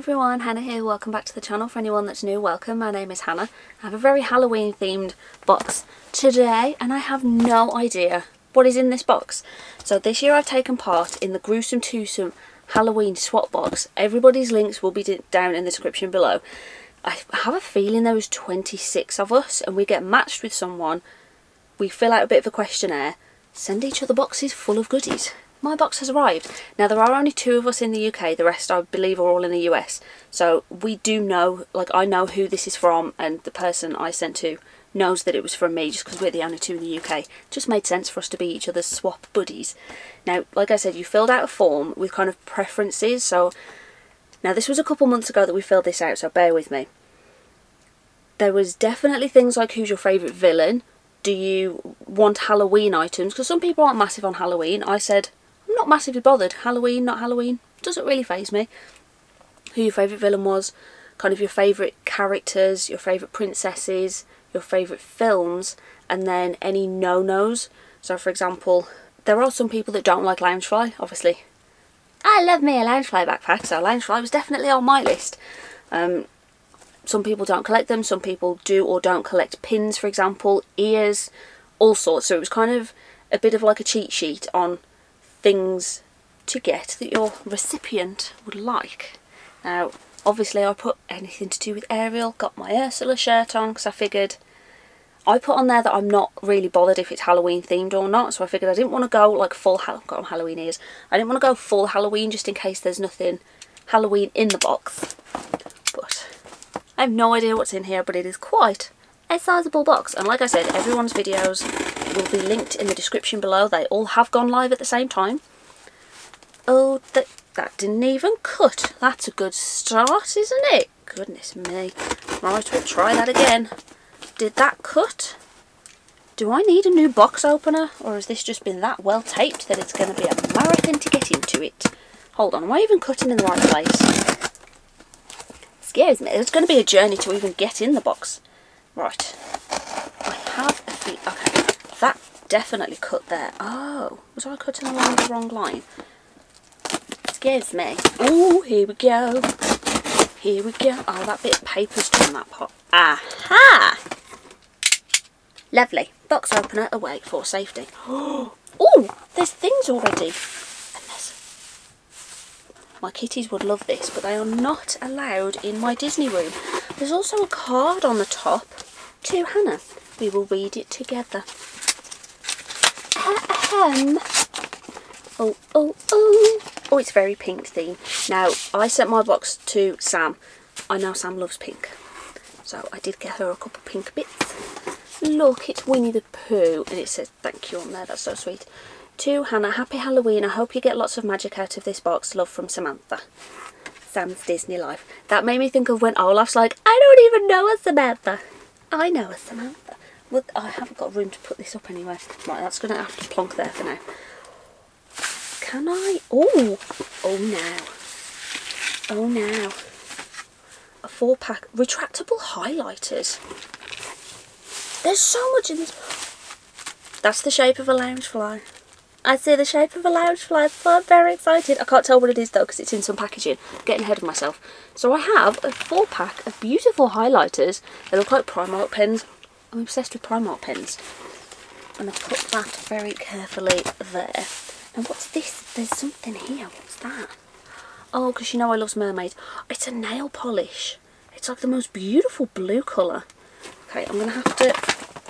everyone, Hannah here. Welcome back to the channel. For anyone that's new, welcome. My name is Hannah. I have a very Halloween themed box today and I have no idea what is in this box. So this year I've taken part in the Gruesome Twosome Halloween swap box. Everybody's links will be down in the description below. I have a feeling there was 26 of us and we get matched with someone. We fill out a bit of a questionnaire, send each other boxes full of goodies my box has arrived. Now there are only two of us in the UK, the rest I believe are all in the US. So we do know, like I know who this is from and the person I sent to knows that it was from me just because we're the only two in the UK. Just made sense for us to be each other's swap buddies. Now, like I said, you filled out a form with kind of preferences. So now this was a couple months ago that we filled this out, so bear with me. There was definitely things like who's your favourite villain, do you want Halloween items? Because some people aren't massive on Halloween. I said I'm not massively bothered. Halloween, not Halloween, doesn't really phase me. Who your favourite villain was, kind of your favourite characters, your favourite princesses, your favourite films, and then any no-nos. So for example, there are some people that don't like Loungefly, obviously. I love me a Loungefly backpack, so Loungefly was definitely on my list. Um, some people don't collect them, some people do or don't collect pins, for example, ears, all sorts. So it was kind of a bit of like a cheat sheet on things to get that your recipient would like. Now, obviously I put anything to do with Ariel, got my Ursula shirt on because I figured I put on there that I'm not really bothered if it's Halloween themed or not, so I figured I didn't want to go like full, ha got on Halloween ears, I didn't want to go full Halloween just in case there's nothing Halloween in the box, but I have no idea what's in here, but it is quite a sizable box, and like I said, everyone's videos will be linked in the description below. They all have gone live at the same time. Oh, that, that didn't even cut. That's a good start, isn't it? Goodness me. Right, we'll try that again. Did that cut? Do I need a new box opener? Or has this just been that well taped that it's going to be a marathon to get into it? Hold on, am I even cutting in the right place? Excuse me. It's going to be a journey to even get in the box. Right. I have a feet. Okay definitely cut there. Oh, was I cutting along the wrong line? Excuse me. Oh, here we go. Here we go. Oh, that bit of paper's done that pot. Aha! Lovely. Box opener away for safety. Oh, there's things already. My kitties would love this, but they are not allowed in my Disney room. There's also a card on the top to Hannah. We will read it together. Oh, oh, oh. Oh, it's very pink theme. Now, I sent my box to Sam. I know Sam loves pink. So I did get her a couple pink bits. Look, it's Winnie the Pooh. And it says thank you on there. That's so sweet. To Hannah, happy Halloween. I hope you get lots of magic out of this box. Love from Samantha. Sam's Disney Life. That made me think of when Olaf's like, I don't even know a Samantha. I know a Samantha. I haven't got room to put this up anywhere. Right, that's going to have to plonk there for now. Can I? Oh, oh now. Oh now. A four pack retractable highlighters. There's so much in this. That's the shape of a Loungefly. I see the shape of a Loungefly, so I'm very excited. I can't tell what it is though because it's in some packaging. I'm getting ahead of myself. So I have a four pack of beautiful highlighters. They look like Primark pens. I'm obsessed with Primark pens. And I've put that very carefully there. And what's this? There's something here. What's that? Oh, because you know I love mermaids. It's a nail polish. It's like the most beautiful blue colour. Okay, I'm going to have to...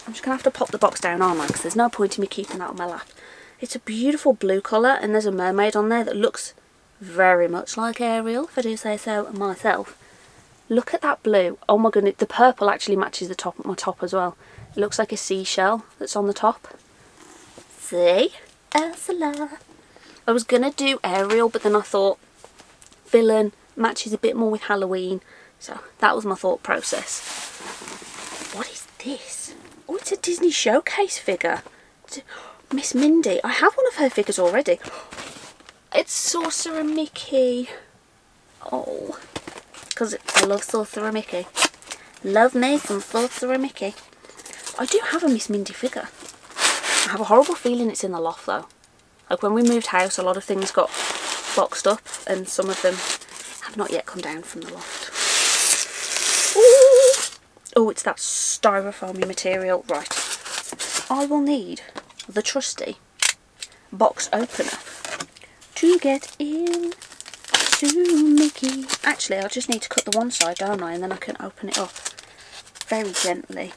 I'm just going to have to pop the box down, aren't I? Because there's no point in me keeping that on my lap. It's a beautiful blue colour and there's a mermaid on there that looks very much like Ariel, if I do say so myself. Look at that blue. Oh my goodness, the purple actually matches the top my top as well. It looks like a seashell that's on the top. See? Ursula. I was going to do Ariel, but then I thought villain matches a bit more with Halloween. So that was my thought process. What is this? Oh, it's a Disney Showcase figure. Miss Mindy. I have one of her figures already. It's Sorcerer Mickey. Oh, because I love Sorcerer Mickey. Love me some Sorcerer Mickey. I do have a Miss Mindy figure. I have a horrible feeling it's in the loft though. Like when we moved house a lot of things got boxed up and some of them have not yet come down from the loft. Ooh. Oh, it's that styrofoamy material. Right. I will need the trusty box opener to get in to Mickey. Actually, I just need to cut the one side, don't I? And then I can open it up very gently.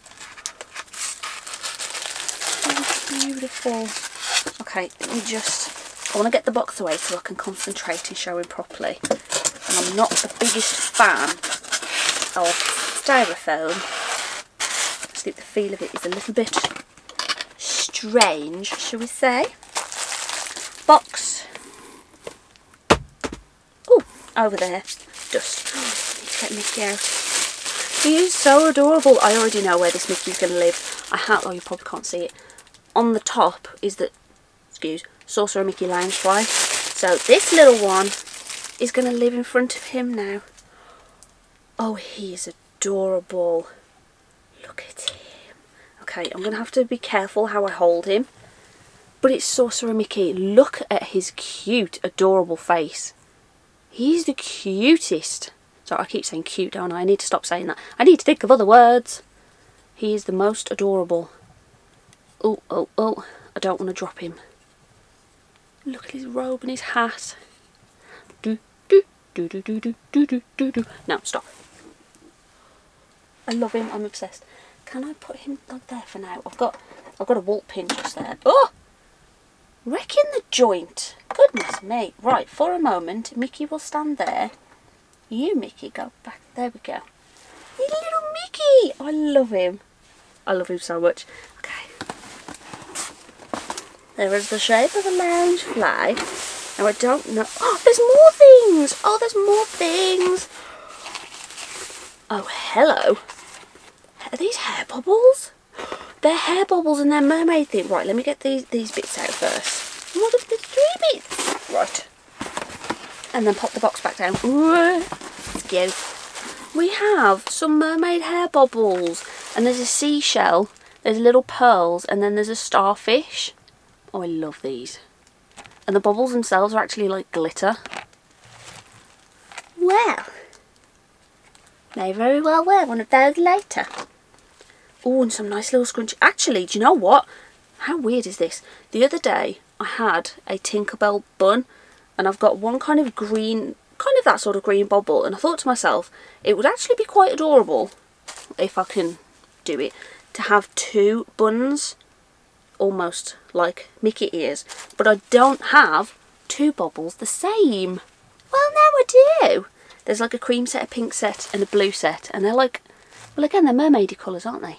Beautiful. Okay, let me just... I want to get the box away so I can concentrate and show him properly. And I'm not the biggest fan of styrofoam. I think the feel of it is a little bit strange, shall we say. Box. Oh, over there. Dust. to get Mickey out. He is so adorable. I already know where this Mickey's going to live. I have, oh you probably can't see it. On the top is the, excuse, Sorcerer Mickey Loungefly. So this little one is going to live in front of him now. Oh, he is adorable. Look at him. Okay, I'm going to have to be careful how I hold him. But it's Sorcerer Mickey. Look at his cute, adorable face. He's the cutest. Sorry, I keep saying cute, don't I? I need to stop saying that. I need to think of other words. He is the most adorable. Oh, oh, oh. I don't want to drop him. Look at his robe and his hat. Do, do, do, do, do, do, do, do, do, do. No, stop. I love him. I'm obsessed. Can I put him like there for now? I've got, I've got a walt pin just there. Oh! Wrecking the joint. Goodness me. Right, for a moment, Mickey will stand there. You, Mickey, go back. There we go. Little Mickey! I love him. I love him so much. Okay. There is the shape of a Loungefly. Now I don't know. Oh, there's more things! Oh, there's more things! Oh, hello. Are these hair bobbles? They're hair bobbles and they're mermaid thing. Right, let me get these, these bits out first. What are the three bits? Right. And then pop the box back down. Cute. We have some mermaid hair bobbles. And there's a seashell. There's little pearls. And then there's a starfish. Oh, I love these. And the bobbles themselves are actually like glitter. Well, may very well wear one of those later. Oh, and some nice little scrunchie. Actually, do you know what? How weird is this? The other day, I had a Tinkerbell bun, and I've got one kind of green, kind of that sort of green bobble, and I thought to myself, it would actually be quite adorable, if I can do it, to have two buns, almost like Mickey ears, but I don't have two bobbles the same. Well, now I do. There's like a cream set, a pink set, and a blue set, and they're like, well again, they're mermaidy colours, aren't they?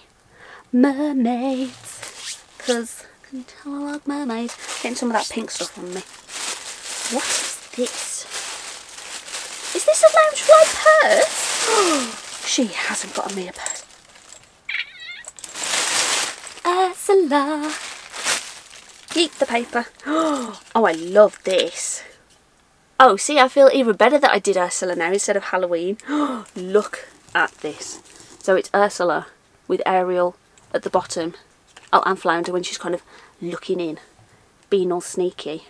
Mermaids because I can tell I like mermaids. Getting some of that pink stuff on me. What is this? Is this a loungefly purse? she hasn't got a mere purse. Ursula. Eat the paper. Oh, I love this. Oh, see, I feel even better that I did Ursula now instead of Halloween. Look at this. So it's Ursula with Ariel at the bottom. Oh, and Flounder when she's kind of looking in, being all sneaky.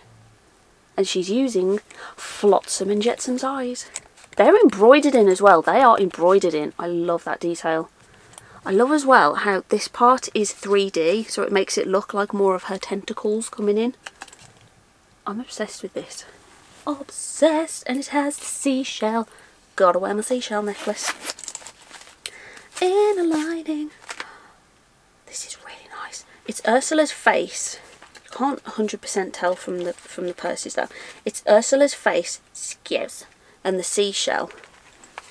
And she's using Flotsam and Jetsam's eyes. They're embroidered in as well. They are embroidered in. I love that detail. I love as well how this part is 3D, so it makes it look like more of her tentacles coming in. I'm obsessed with this. Obsessed, and it has the seashell. Gotta wear my seashell necklace. In a lining. This is really nice. It's Ursula's face. You can't 100% tell from the from the purses though. It's Ursula's face, excuse, and the seashell.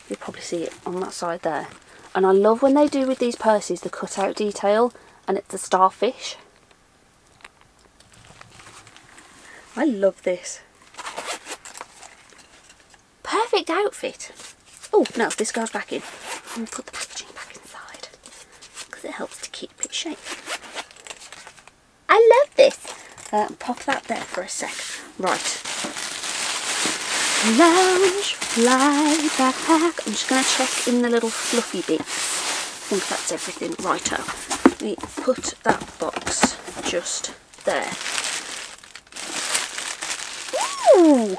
You'll probably see it on that side there. And I love when they do with these purses the cutout detail and it's a starfish. I love this. Perfect outfit. Oh, no, this goes back in. Put the packaging it helps to keep it shape. I love this. Uh, pop that there for a sec. Right. Lounge, fly, backpack. I'm just going to check in the little fluffy bits. I think that's everything. Righto. We put that box just there. Ooh!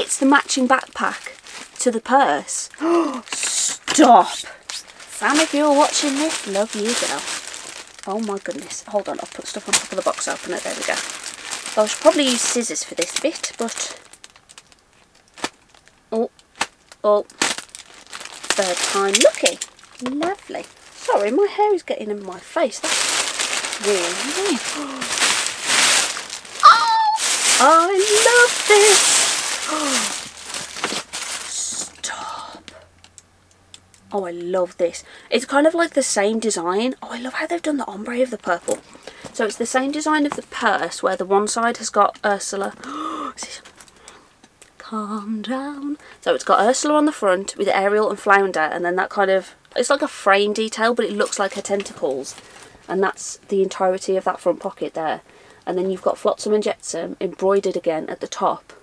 It's the matching backpack to the purse. Stop! Sam, if you're watching this, love you, girl. Oh my goodness. Hold on, I'll put stuff on top of the box opener. There we go. I should probably use scissors for this bit, but... Oh, oh. Third time lucky. Lovely. Sorry, my hair is getting in my face. That's really weird. Oh, I love this. Stop. Oh. Oh, I love this. It's kind of like the same design. Oh, I love how they've done the ombre of the purple. So it's the same design of the purse where the one side has got Ursula. Calm down. So it's got Ursula on the front with Ariel and Flounder and then that kind of, it's like a frame detail but it looks like her tentacles. And that's the entirety of that front pocket there. And then you've got Flotsam and Jetsam embroidered again at the top.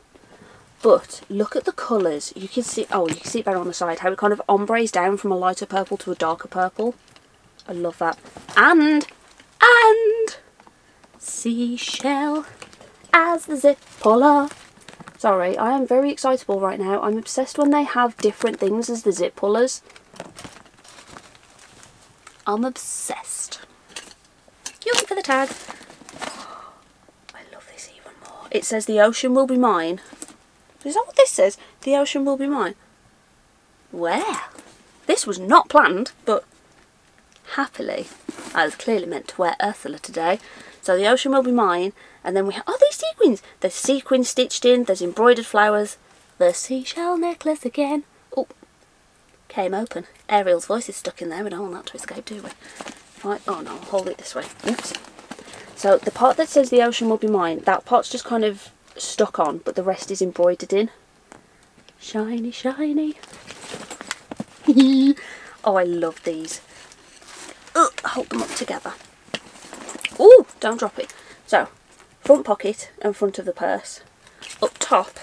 But look at the colours. You can see, oh you can see it better on the side, how it kind of ombres down from a lighter purple to a darker purple. I love that. And and seashell as the zip puller. Sorry, I am very excitable right now. I'm obsessed when they have different things as the zip pullers. I'm obsessed. You for the tag. I love this even more. It says the ocean will be mine. Is that what this says? The ocean will be mine. Well, this was not planned, but happily. I was clearly meant to wear Ursula today. So the ocean will be mine. And then we have, oh, these sequins. There's sequins stitched in. There's embroidered flowers. The seashell necklace again. Oh, came open. Ariel's voice is stuck in there. We don't want that to escape, do we? Right, oh no, I'll hold it this way. Oops. So the part that says the ocean will be mine, that part's just kind of stuck on, but the rest is embroidered in. Shiny, shiny. oh, I love these hold them up together. Oh, don't drop it. So, front pocket and front of the purse. Up top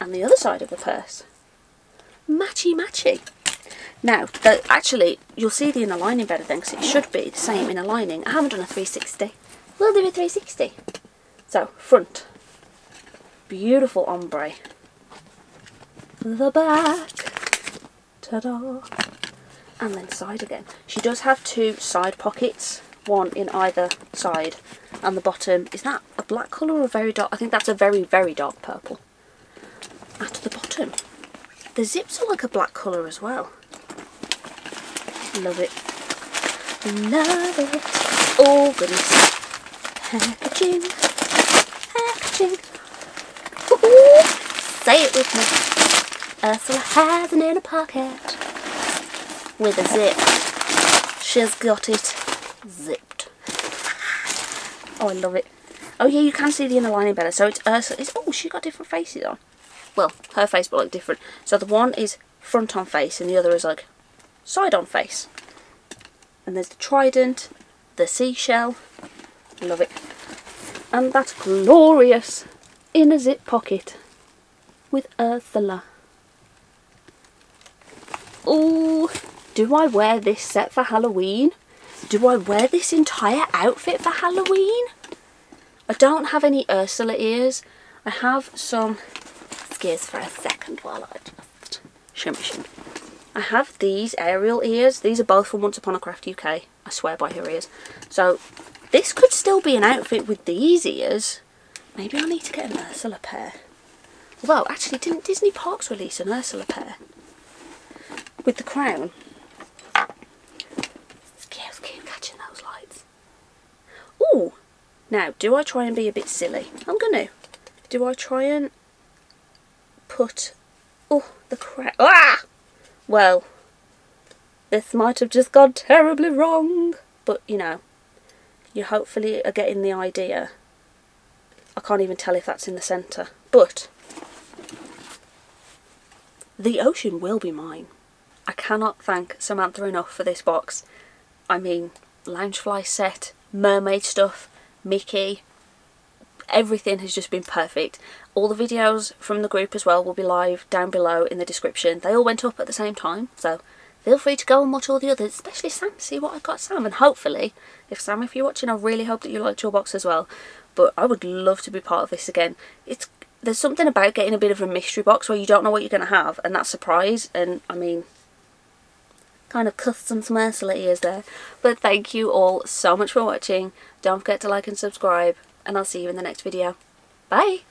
and the other side of the purse. Matchy matchy. Now, the, actually, you'll see the inner lining better then because it should be the same inner lining. I haven't done a 360. We'll do a 360. So, front. Beautiful ombre. The back. Ta-da and then side again. She does have two side pockets, one in either side. And the bottom, is that a black colour or a very dark? I think that's a very, very dark purple. At the bottom. The zips are like a black colour as well. Love it. Love it. Oh goodness. Packaging. Packaging. Say it with me. Ursula has an inner pocket with a zip. She's got it zipped. Oh, I love it. Oh yeah, you can see the inner lining better. So it's Ursula. It's, oh, she's got different faces on. Well, her face but like different. So the one is front on face and the other is like side on face. And there's the trident, the seashell. Love it. And that's glorious in a zip pocket with Ursula. Oh, do I wear this set for Halloween? Do I wear this entire outfit for Halloween? I don't have any Ursula ears. I have some, excuse for a second while I just shimmy shimmy. I have these Ariel ears. These are both from Once Upon a Craft UK. I swear by her ears. So this could still be an outfit with these ears. Maybe I need to get an Ursula pair. Although, actually, didn't Disney Parks release an Ursula pair? With the crown. Okay, okay, catching those lights. Oh, now do I try and be a bit silly? I'm going to. Do I try and put, oh, the crown. ah! Well, this might have just gone terribly wrong, but you know, you hopefully are getting the idea. I can't even tell if that's in the centre, but the ocean will be mine. I cannot thank Samantha enough for this box. I mean, Loungefly set, mermaid stuff, Mickey, everything has just been perfect. All the videos from the group as well will be live down below in the description. They all went up at the same time, so feel free to go and watch all the others, especially Sam, see what I got Sam. And hopefully, if Sam, if you're watching, I really hope that you liked your box as well. But I would love to be part of this again. It's there's something about getting a bit of a mystery box where you don't know what you're going to have and that surprise and I mean kind of custom some is there. But thank you all so much for watching. Don't forget to like and subscribe and I'll see you in the next video. Bye